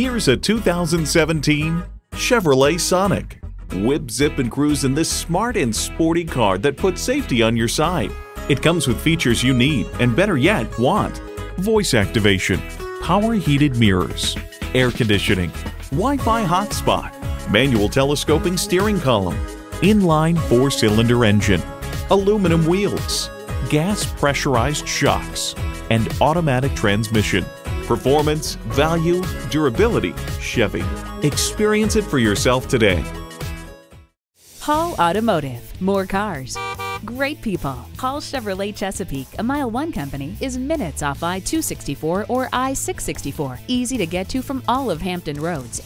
Here's a 2017 Chevrolet Sonic. Whip, zip, and cruise in this smart and sporty car that puts safety on your side. It comes with features you need and better yet, want. Voice activation, power heated mirrors, air conditioning, Wi-Fi hotspot, manual telescoping steering column, inline four-cylinder engine, aluminum wheels, gas pressurized shocks, and automatic transmission. Performance, value, durability, Chevy. Experience it for yourself today. Hall Automotive. More cars. Great people. Hall Chevrolet Chesapeake, a MileOne company, is minutes off I 264 or I 664. Easy to get to from all of Hampton roads